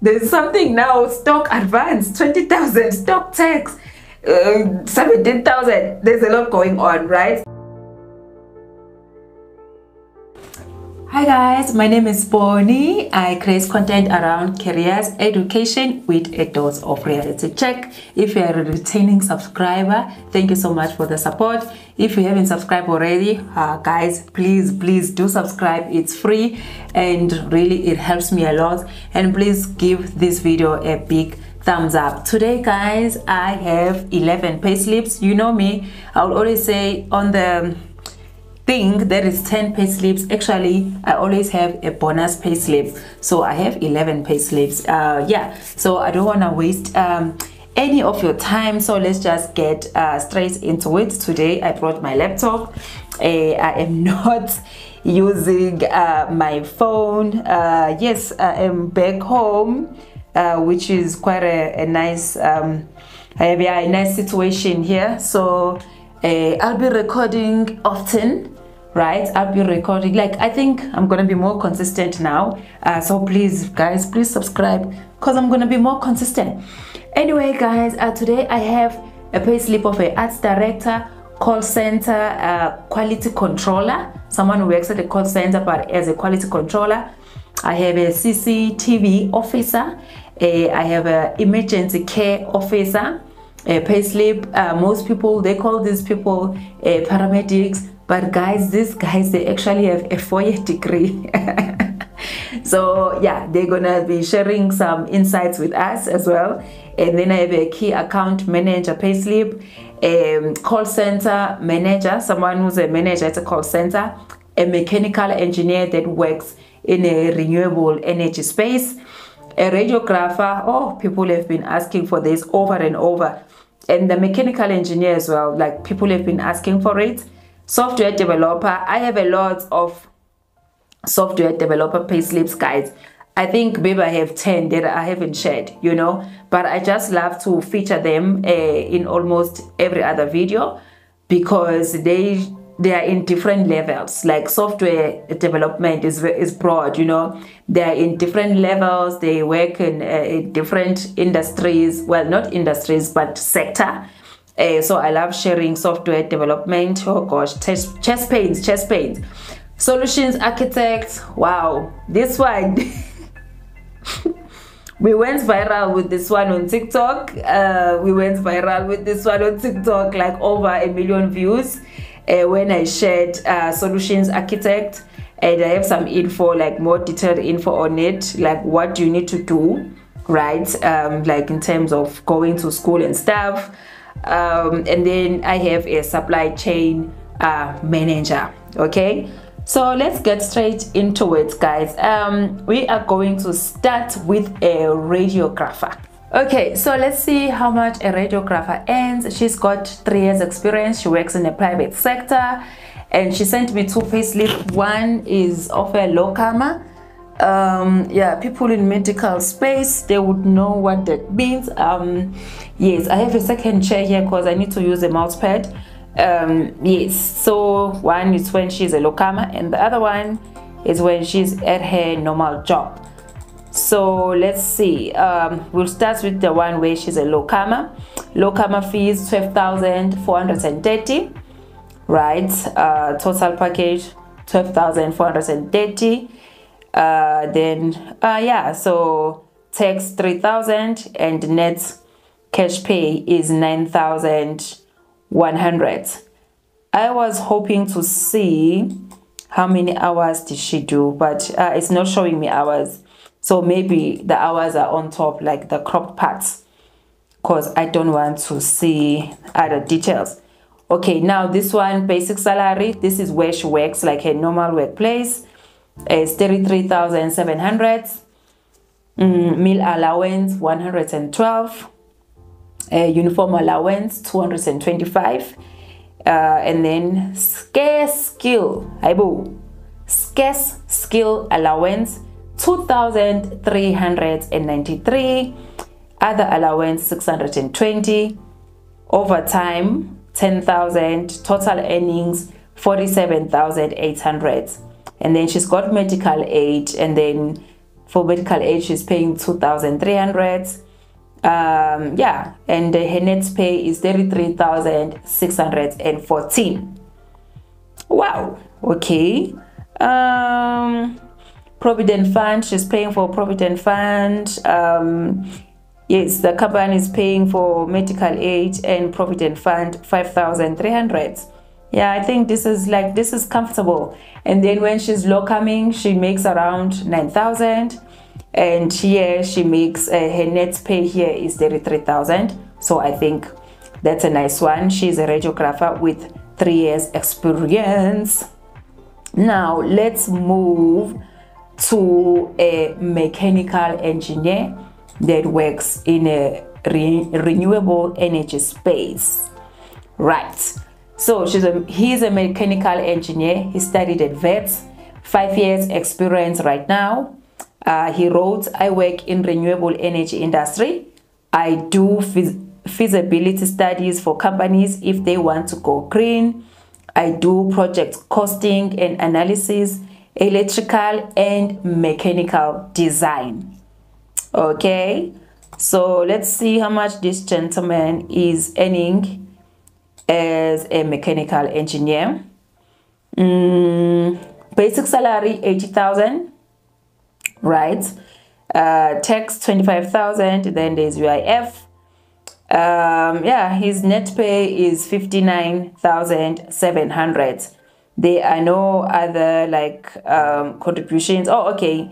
there's something now stock advance 20,000 stock tax uh, 17,000 there's a lot going on right Hi guys, my name is Boni. I create content around careers, education with a dose of reality check. If you are a returning subscriber, thank you so much for the support. If you haven't subscribed already, uh, guys, please, please do subscribe. It's free and really it helps me a lot. And please give this video a big thumbs up today guys i have 11 pay slips you know me i'll always say on the think there is 10 pay slips. Actually i always have a bonus pay slip. So i have 11 pay slips. Uh, yeah. So i don't want to waste um, any of your time. So let's just get uh, straight into it. Today i brought my laptop. Uh, i am not using uh, my phone. Uh, yes i am back home uh, which is quite a, a nice um, a, a nice situation here. So I'll be recording often right i'll be recording. Like i think i'm gonna be more consistent now. Uh, so please guys please subscribe because i'm gonna be more consistent. Anyway guys uh, today i have a pay slip of a arts director call center uh, quality controller. Someone who works at the call center but as a quality controller. I have a cctv officer a, I have a emergency care officer a pay slip uh, most people they call these people uh, paramedics but guys these guys they actually have a four-year degree. So yeah they're gonna be sharing some insights with us as well. And then i have a key account manager payslip a call center manager someone who's a manager at a call center a mechanical engineer that works in a renewable energy space a radiographer. Oh people have been asking for this over and over. And the mechanical engineer as well. Like people have been asking for it software developer i have a lot of software developer payslips guys. I think maybe i have 10 that i haven't shared you know? But i just love to feature them uh, in almost every other video because they they are in different levels. Like software development is is broad you know? They're in different levels. They work in, uh, in different industries. Well not industries but sector uh, so I love sharing software development. Oh gosh, chest, chest pains, chest pains. Solutions architect. Wow, this one. we went viral with this one on TikTok. Uh, we went viral with this one on TikTok, like over a million views uh, when I shared uh, solutions architect. And I have some info, like more detailed info on it, like what you need to do, right? Um, like in terms of going to school and stuff um, and then I have a supply chain uh, manager okay? So let's get straight into it guys. Um, we are going to start with a radiographer. Okay so let's see how much a radiographer earns. She's got three years experience. She works in the private sector. And she sent me two payslips one is of a locum um, yeah people in medical space they would know what that means. Um, yes i have a second chair here because i need to use a mouse pad. Um, yes so one is when she's a locum and the other one is when she's at her normal job. So let's see. Um, we'll start with the one where she's a locum locum fees 12,430 right? Uh, total package 12,430 uh, then uh, yeah so tax 3000 and net cash pay is 9100 i was hoping to see how many hours did she do but uh, it's not showing me hours. So maybe the hours are on top like the cropped parts because i don't want to see other details. Okay now this one basic salary this is where she works like a normal workplace is 33,700 mm, meal allowance 112 uh, uniform allowance 225 uh, and then scarce skill aibo scarce skill allowance 2393 other allowance 620 overtime 10000 total earnings 47800 and then she's got medical aid and then for medical aid she's paying 2300 um yeah and her net pay is 33614 wow okay. Um provident fund she's paying for provident fund. Um yes the company is paying for medical aid and provident fund 5300 yeah i think this is like this is comfortable. And then when she's low coming she makes around 9000 and here she makes uh, her net pay here is 33000 so i think that's a nice one. She's a radiographer with three years experience. Now let's move to a mechanical engineer that works in a re renewable energy space. Right so she's a he's a mechanical engineer. He studied at Wits five years experience right now. Uh, he wrote i work in renewable energy industry. I do feasibility studies for companies if they want to go green. I do project costing and analysis electrical and mechanical design. Okay so let's see how much this gentleman is earning as a mechanical engineer. Mm, basic salary 80,000 right? Uh, tax 25,000 then there's UIF um, yeah his net pay is 59,700 there are no other like um, contributions. Oh okay.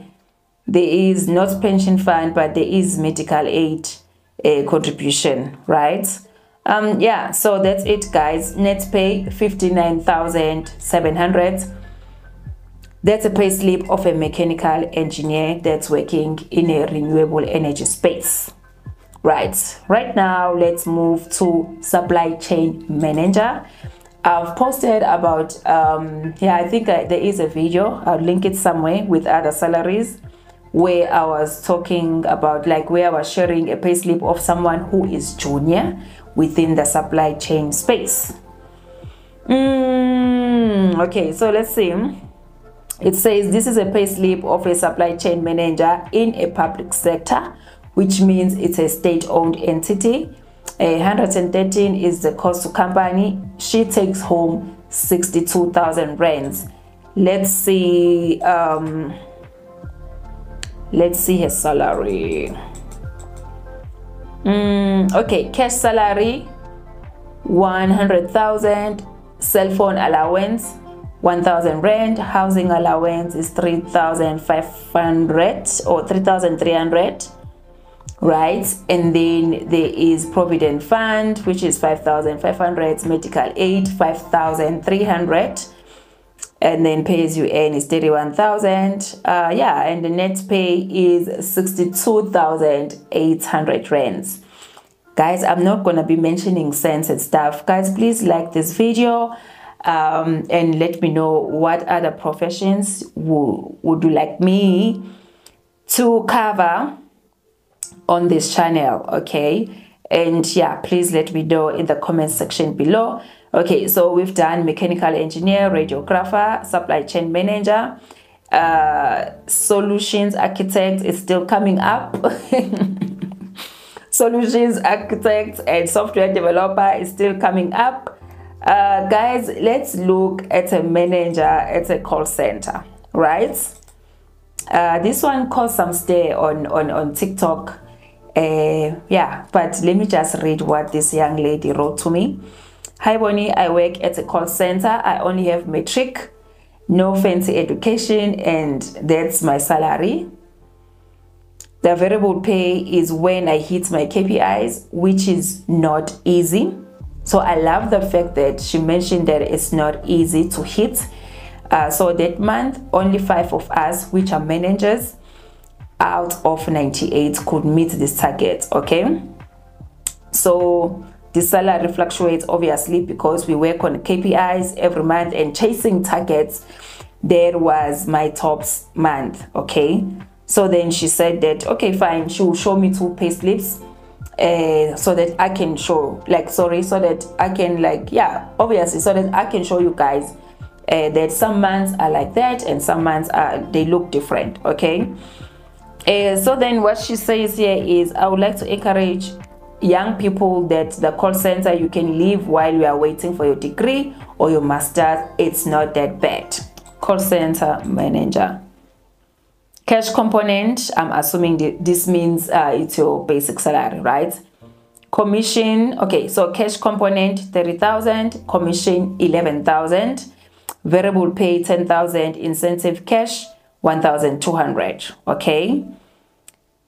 There is not pension fund but there is medical aid uh, contribution right um yeah so that's it guys. Net pay 59700 that's a pay slip of a mechanical engineer that's working in a renewable energy space. Right right now let's move to supply chain manager. I've posted about um yeah I think uh, there is a video. I'll link it somewhere with other salaries where I was talking about like where I was sharing a payslip of someone who is junior within the supply chain space. Mm, okay, so let's see. It says this is a payslip of a supply chain manager in a public sector, which means it's a state-owned entity. A 113 is the cost to company. She takes home 62,000 rands. Let's see. Um, let's see his salary. Mm, okay cash salary 100,000 cell phone allowance 1000 rent housing allowance is 3500 or 3300 right? And then there is provident fund which is 5500 medical aid 5300 and then pays you earn is 31,000. Uh, yeah, and the net pay is 62,800 rands. Guys, I'm not to be mentioning cents and stuff. Guys, please like this video um, and let me know what other professions would you like me to cover on this channel, okay? And yeah, please let me know in the comment section below Okay, so we've done mechanical engineer, radiographer, supply chain manager, uh, solutions architect is still coming up. solutions architect and software developer is still coming up. Uh, guys, let's look at a manager at a call center, right? Uh, this one caused some stir on, on, on TikTok. Uh, yeah, but let me just read what this young lady wrote to me. Hi Boni, I work at a call center. I only have matric, no fancy education, and that's my salary. The variable pay is when I hit my KPIs, which is not easy. So I love the fact that she mentioned that it's not easy to hit. Uh, so that month, only five of us, which are managers, out of 98 could meet this target, okay? So the salary fluctuates obviously because we work on KPIs every month and chasing targets. That was my top month, okay? So then she said that, okay, fine, she will show me two pay slips uh, so that I can show, like, sorry, so that I can, like, yeah, obviously, so that I can show you guys uh, that some months are like that and some months are, they look different, okay? Uh, so then what she says here is, I would like to encourage young people that the call center you can leave while you are waiting for your degree or your master's. It's not that bad. Call center manager. Cash component, I'm assuming this means uh, it's your basic salary, right? Commission, okay, so cash component 30,000, commission 11,000, variable pay 10,000, incentive cash 1,200, okay?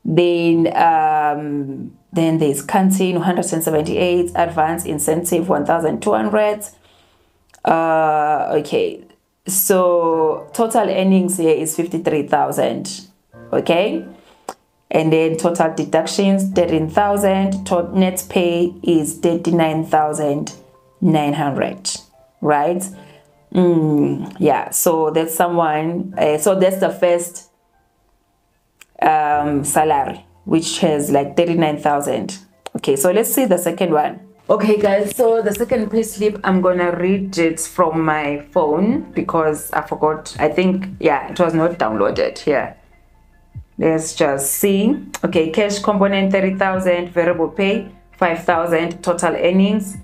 Then, um, then there's canteen 178, advance incentive 1,200. Uh, okay, so total earnings here is 53,000, okay? And then total deductions 13,000, net pay is 39,900, right? Mm, yeah, so that's someone, uh, so that's the first um, salary, which has like 39,000. Okay, so let's see the second one. Okay guys, so the second pay slip, I'm gonna read it from my phone because I forgot, I think, yeah, it was not downloaded here. Let's just see. Okay, cash component 30,000, variable pay 5,000, total earnings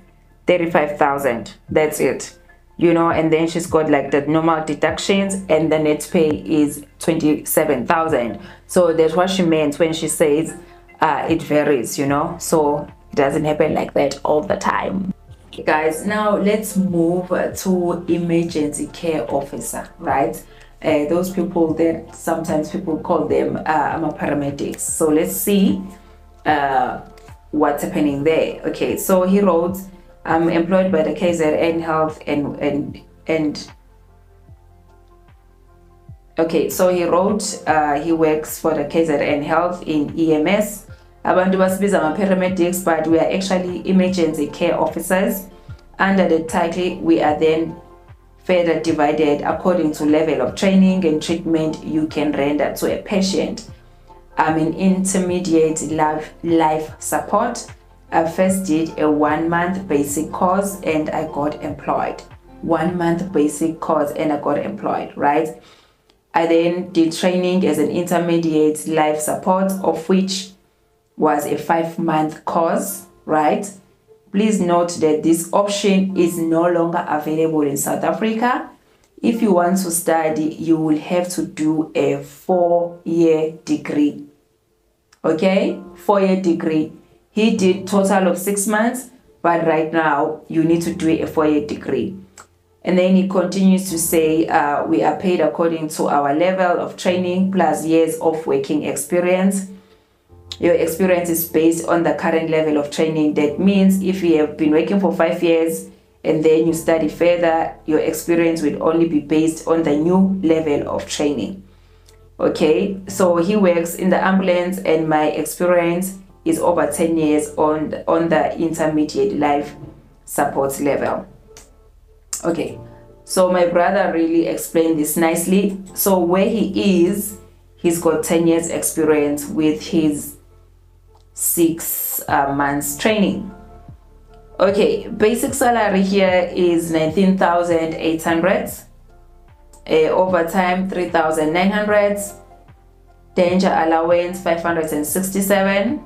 35,000. That's it you know and then she's got like the normal deductions and the net pay is 27,000 so that's what she meant when she says uh, it varies you know? So it doesn't happen like that all the time. Okay, guys now let's move to emergency care officer right? Uh, those people that sometimes people call them uh, a paramedics so let's see uh, what's happening there. Okay so he wrote I'm employed by the KZN Health and and and okay so he wrote uh, he works for the KZN Health in EMS abantu basibiza ama-paramedics but we are actually emergency care officers under the title we are then further divided according to level of training and treatment you can render to a patient i'm an intermediate life life support I first did a one month basic course and I got employed. One month basic course and I got employed, right? I then did training as an intermediate life support, of which was a five month course, right? Please note that this option is no longer available in South Africa. If you want to study, you will have to do a four year degree. Okay, four year degree he did total of six months, but right now you need to do a four-year degree. And then he continues to say, uh, we are paid according to our level of training plus years of working experience. Your experience is based on the current level of training. That means if you have been working for five years and then you study further, your experience will only be based on the new level of training. Okay, so he works in the ambulance and my experience is over 10 years on on the intermediate life support level. Okay, so my brother really explained this nicely. So where he is, he's got 10 years experience with his six uh, months training. Okay, basic salary here is 19,800. Uh, overtime 3,900. Danger allowance 567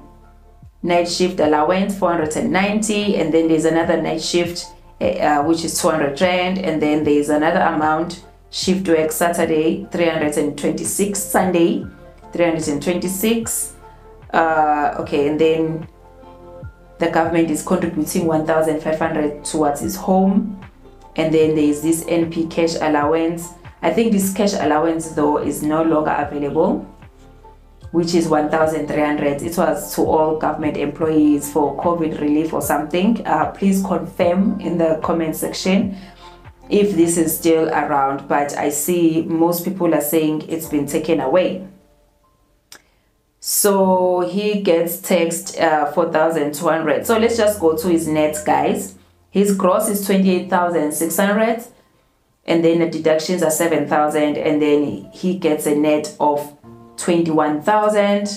night shift allowance 490 and then there's another night shift uh, which is 200 rand and then there's another amount shift work saturday 326 sunday 326 uh, okay and then the government is contributing 1500 towards his home. And then there's this np cash allowance. I think this cash allowance though is no longer available which is 1,300. It was to all government employees for COVID relief or something. Uh, please confirm in the comment section if this is still around, but I see most people are saying it's been taken away. So he gets taxed uh, 4,200. So let's just go to his net, guys. His gross is 28,600 and then the deductions are 7,000 and then he gets a net of 21,000.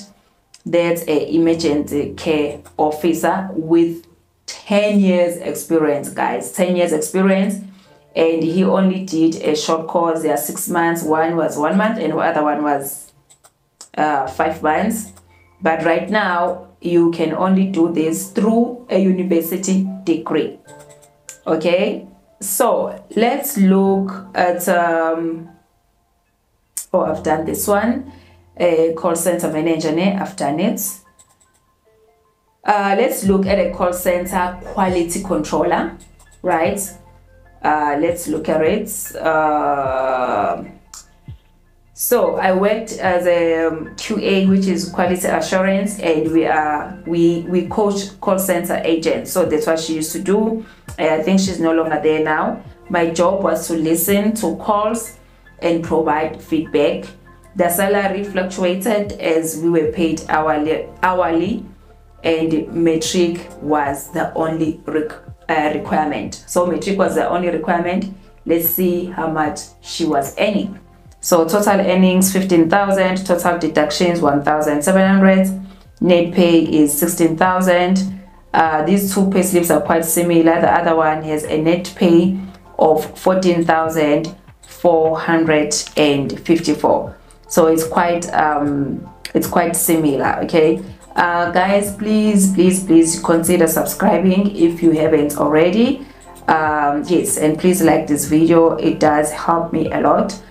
That's a emergency care officer with 10 years experience, guys. 10 years experience. And he only did a short course. There are six months. One was one month and the other one was uh, five months but right now you can only do this through a university degree okay so let's look at um oh i've done this one a call center manager i've done uh, let's look at a call center quality controller right uh, let's look at it uh, so I worked as a um, QA, which is quality assurance, and we are we we coach call center agents. So that's what she used to do. I think she's no longer there now. My job was to listen to calls and provide feedback. The salary fluctuated as we were paid hourly, hourly and matric was the only uh, requirement. So matric was the only requirement. Let's see how much she was earning. So total earnings 15,000, total deductions 1,700, net pay is 16,000. Uh, these two pay slips are quite similar. The other one has a net pay of 14,454. So it's quite um, it's quite similar. Okay, uh, guys, please, please, please consider subscribing if you haven't already. Um, yes, and please like this video. It does help me a lot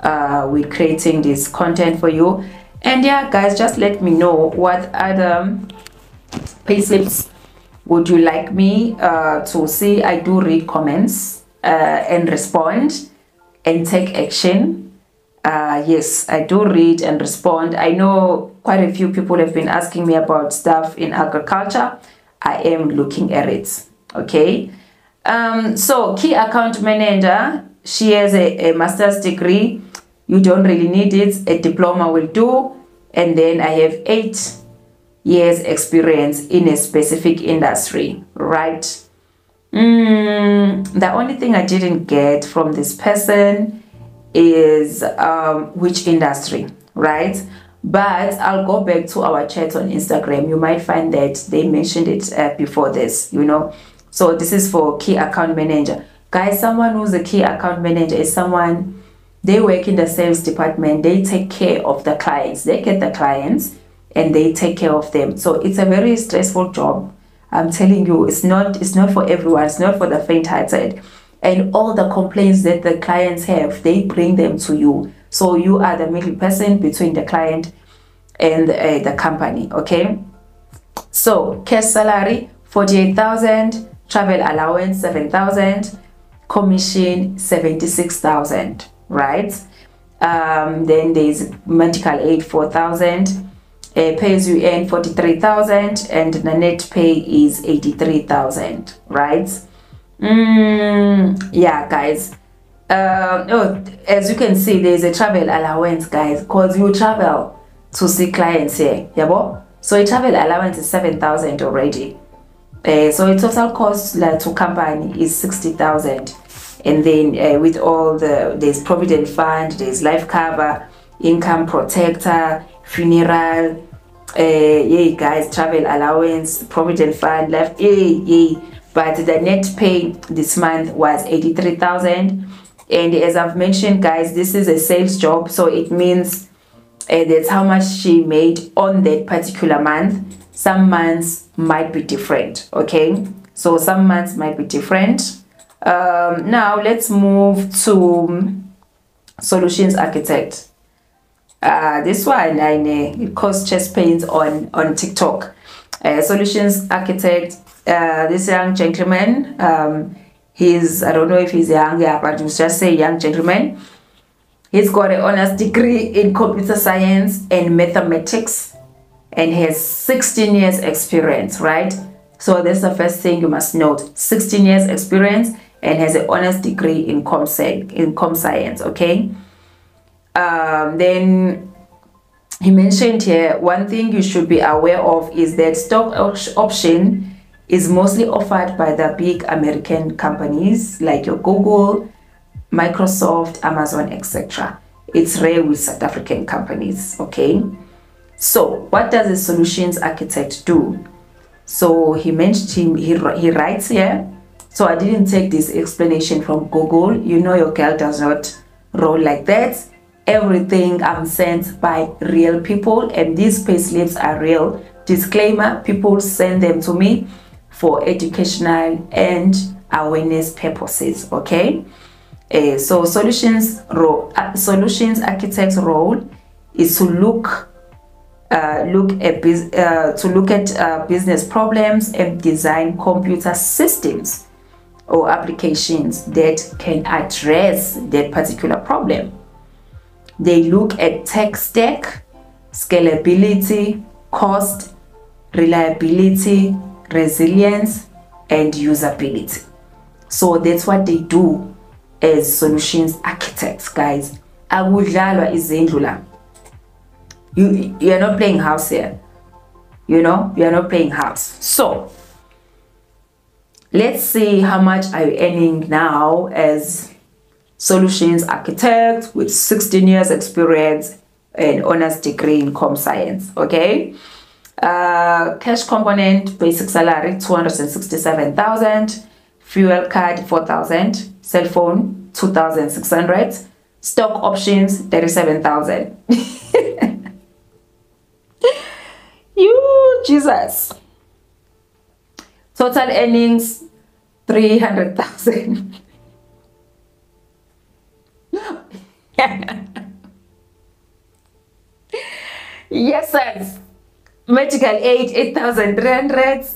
uh, with creating this content for you and yeah guys just let me know what other payslips would you like me uh, to see I do read comments uh, and respond and take action uh, yes I do read and respond. I know quite a few people have been asking me about stuff in agriculture. I am looking at it okay? Um, so key account manager she has a, a master's degree. You don't really need it. A diploma will do. And then i have eight years experience in a specific industry right? Mm, the only thing i didn't get from this person is um, which industry right? But i'll go back to our chat on instagram. You might find that they mentioned it uh, before this you know? So this is for key account manager. Guys someone who's a key account manager is someone they work in the sales department they take care of the clients. They get the clients and they take care of them. So it's a very stressful job. I'm telling you it's not it's not for everyone. It's not for the faint-hearted and all the complaints that the clients have they bring them to you so you are the middle person between the client and uh, the company okay so cash salary 48000 travel allowance 7000 commission 76000 right? Um, then there's medical aid 4,000, uh, pay as you earn 43,000, and the net pay is 83,000, right? Mm, yeah, guys. Uh, oh, as you can see, there's a travel allowance, guys, because you travel to see clients here, yeah, so a travel allowance is 7,000 already. Uh, so a total cost like, to company is 60,000 and then uh, with all the there's provident fund there's life cover income protector funeral uh, yay guys travel allowance provident fund life, yay yay but the net pay this month was 83,000 and as I've mentioned guys this is a sales job so it means uh, that's how much she made on that particular month some months might be different okay so some months might be different um, now let's move to solutions architect. Uh, this one I it caused chest pains on on TikTok. Uh, solutions architect. Uh, this young gentleman. Um, he's I don't know if he's young, yeah, but just say young gentleman. He's got an honors degree in computer science and mathematics, and has 16 years experience. Right. So that's the first thing you must note. 16 years experience and has an honors degree in com, in com science okay um, then he mentioned here one thing you should be aware of is that stock option is mostly offered by the big american companies like your google microsoft amazon etc it's rare with south african companies okay so what does a solutions architect do so he mentioned he, he writes here so I didn't take this explanation from Google. You know your girl does not roll like that. Everything I'm sent by real people and these payslips are real. Disclaimer, people send them to me for educational and awareness purposes, okay? Uh, so solutions role, uh, solutions architect's role is to look uh, look at uh, to look at uh, business problems and design computer systems or applications that can address that particular problem. They look at tech stack, scalability, cost, reliability, resilience, and usability. So that's what they do as solutions architects, guys. Akudlalwa izindlu la. You you're not playing house here. You know, you're not playing house. So let's see how much are you earning now as solutions architect with 16 years experience and honors degree in com science okay? Uh, cash component basic salary 267000 fuel card 4000 cell phone 2600 stock options 37000 you jesus. Total earnings 300000 yes, sir. Medical aid 8,300.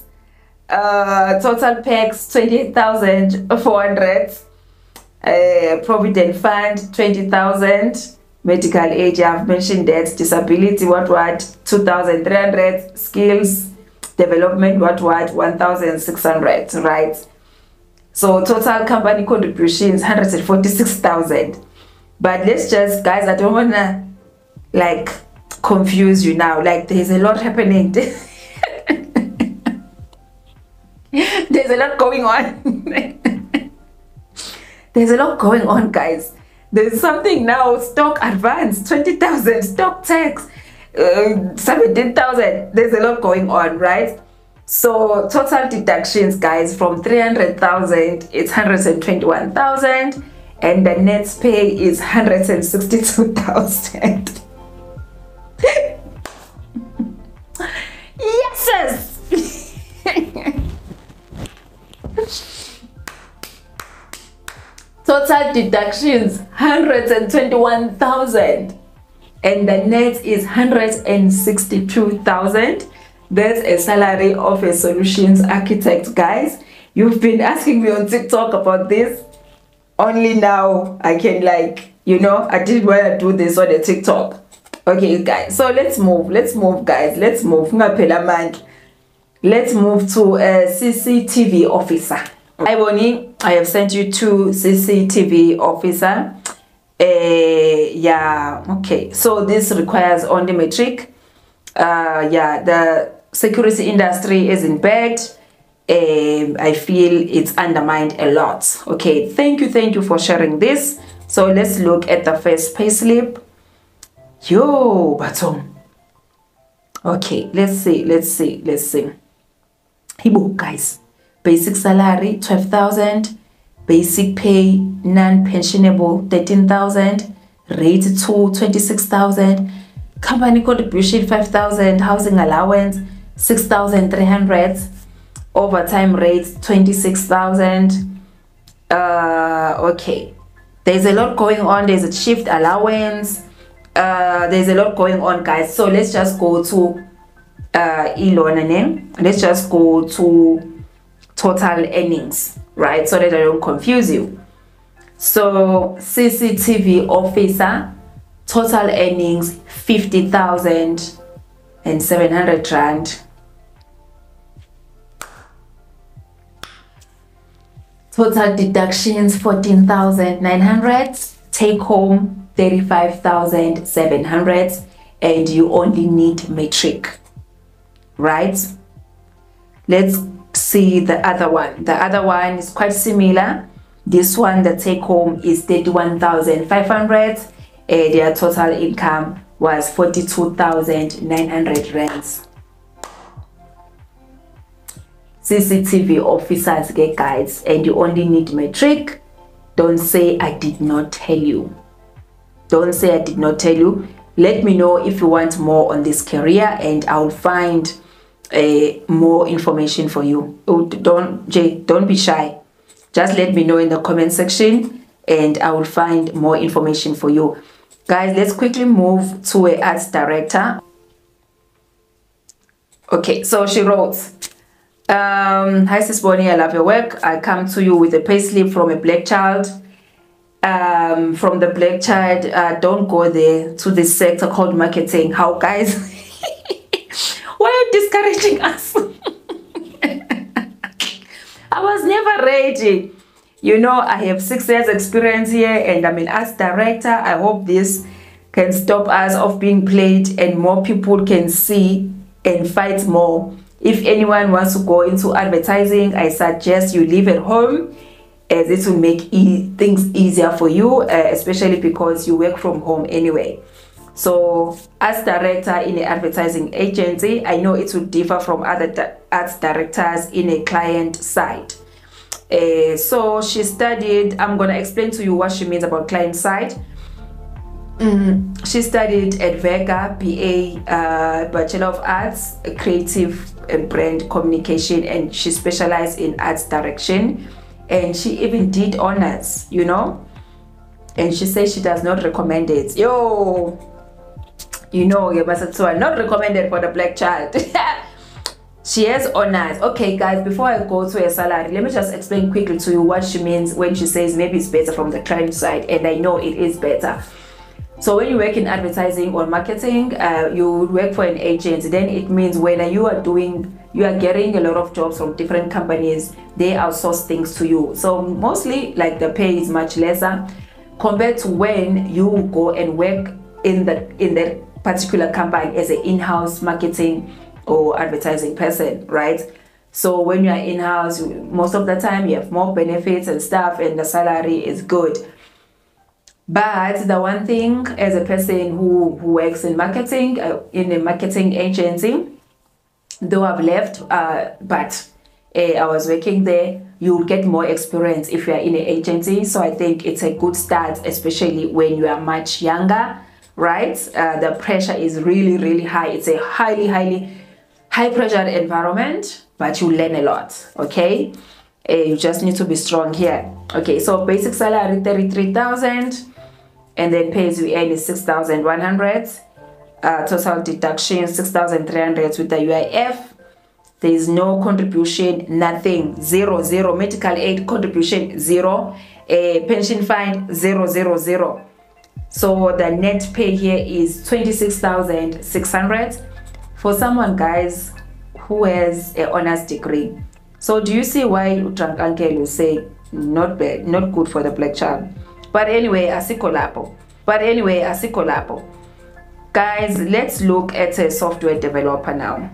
Uh, total packs 28,400. Uh, Provident Fund 20,000. Medical aid, I've mentioned that. Disability, what, what, 2,300. Skills development, what, what, 1,600, right? So total company contributions 146,000. But let's just, guys, I don't wanna like confuse you now. Like there's a lot happening. there's a lot going on. there's a lot going on, guys. There's something now, stock advance, 20,000, stock tax, uh, 17,000. There's a lot going on, right? So total deductions, guys, from 300,000, it's 121,000 and the net pay is 162,000. yes! Total deductions 121,000 and the net is 162,000. That's a salary of a solutions architect, guys. You've been asking me on TikTok about this only now I can like, you know, I didn't want to do this on the TikTok. Okay, guys, so let's move. Let's move, guys. Let's move. Let's move to a CCTV officer. Hi, Boni. I have sent you to CCTV officer. Uh, yeah, okay. So this requires only matric. Uh, yeah, the security industry is in bed um, I feel it's undermined a lot. Okay, thank you, thank you for sharing this. So let's look at the first payslip. Yo, baton. Okay, let's see, let's see, let's see. Hibo, guys. Basic salary, 12,000. Basic pay, non-pensionable, 13,000. Rate 2, 26,000. Company contribution, 5,000. Housing allowance, 6,300 overtime rates 26,000 uh, okay. There's a lot going on. There's a shift allowance. Uh, there's a lot going on guys. So let's just go to uh, Elon name. Let's just go to total earnings right? So that I don't confuse you. So CCTV officer total earnings 50,000 and 700 rand Total deductions 14,900. Take home 35,700 and you only need matric. Right? Let's see the other one. The other one is quite similar. This one, the take home is 31,500 and their total income was 42,900 rands. CCTV officers get guides and you only need matric. Don't say I did not tell you. don't say I did not tell you. Let me know if you want more on this career and I'll find uh, more information for you. Oh, don't, Jay, don't be shy. Just let me know in the comment section and I will find more information for you. Guys, let's quickly move to a arts director. Okay, so she wrote, um, Hi Sis Boni, I love your work. I come to you with a payslip from a black child. Um, from the black child, uh, don't go there to this sector called marketing. How guys? Why are you discouraging us? I was never ready. You know, I have six years experience here and I'm an arts director. I hope this can stop us of being played and more people can see and fight more. If anyone wants to go into advertising, I suggest you live at home as it will make e things easier for you, uh, especially because you work from home anyway. So as director in an advertising agency, I know it will differ from other arts directors in a client side. Uh, so she studied, I'm going to explain to you what she means about client side. Mm, she studied at Vega, BA, uh, Bachelor of Arts, Creative and Brand Communication, and she specialized in arts direction. And she even did honors, you know. And she says she does not recommend it. Yo, you know, masatua, not recommended for the black child. she has honors okay guys before i go to her salary let me just explain quickly to you what she means when she says maybe it's better from the client side and i know it is better so when you work in advertising or marketing uh, you work for an agent then it means when you are doing you are getting a lot of jobs from different companies they outsource things to you so mostly like the pay is much lesser compared to when you go and work in the in the particular company as an in-house marketing or advertising person, right? So when you're in-house, most of the time you have more benefits and stuff and the salary is good. But the one thing as a person who, who works in marketing, uh, in a marketing agency, though I've left, uh, but uh, I was working there, you'll get more experience if you're in an agency. So I think it's a good start, especially when you are much younger, right? Uh, the pressure is really, really high. It's a highly, highly high pressure environment, but you learn a lot, okay? Uh, you just need to be strong here. Okay, so basic salary 33,000 and then pays you earn is 6,100. Uh, total deduction 6,300 with the UIF. There is no contribution, nothing, zero, zero. Medical aid contribution, zero. A pension fund, zero, zero, zero. So the net pay here is 26,600 for someone guys who has an honors degree so do you see why drunk uncle will say not bad not good for the black child but anyway asikho lapho but anyway asikho lapho guys let's look at a software developer now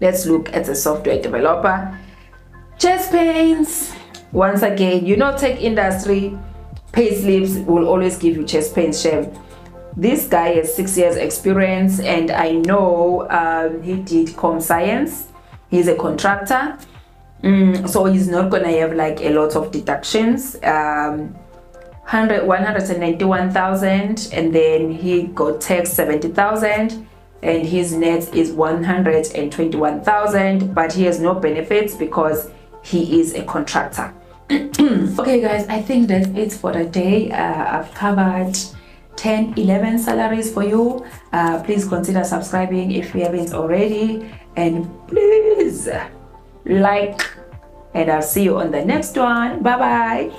let's look at a software developer chest pains once again you know tech industry pay slips will always give you chest pains shame this guy has six years experience and I know um, he did com science. He's a contractor. Mm, so he's not gonna have like a lot of deductions. Um, 100, 191,000 and then he got tax 70,000 and his net is 121,000 but he has no benefits because he is a contractor. okay guys, I think that's it for the day. Uh, I've covered 10 11 salaries for you uh, please consider subscribing if you haven't already and please like and i'll see you on the next one bye bye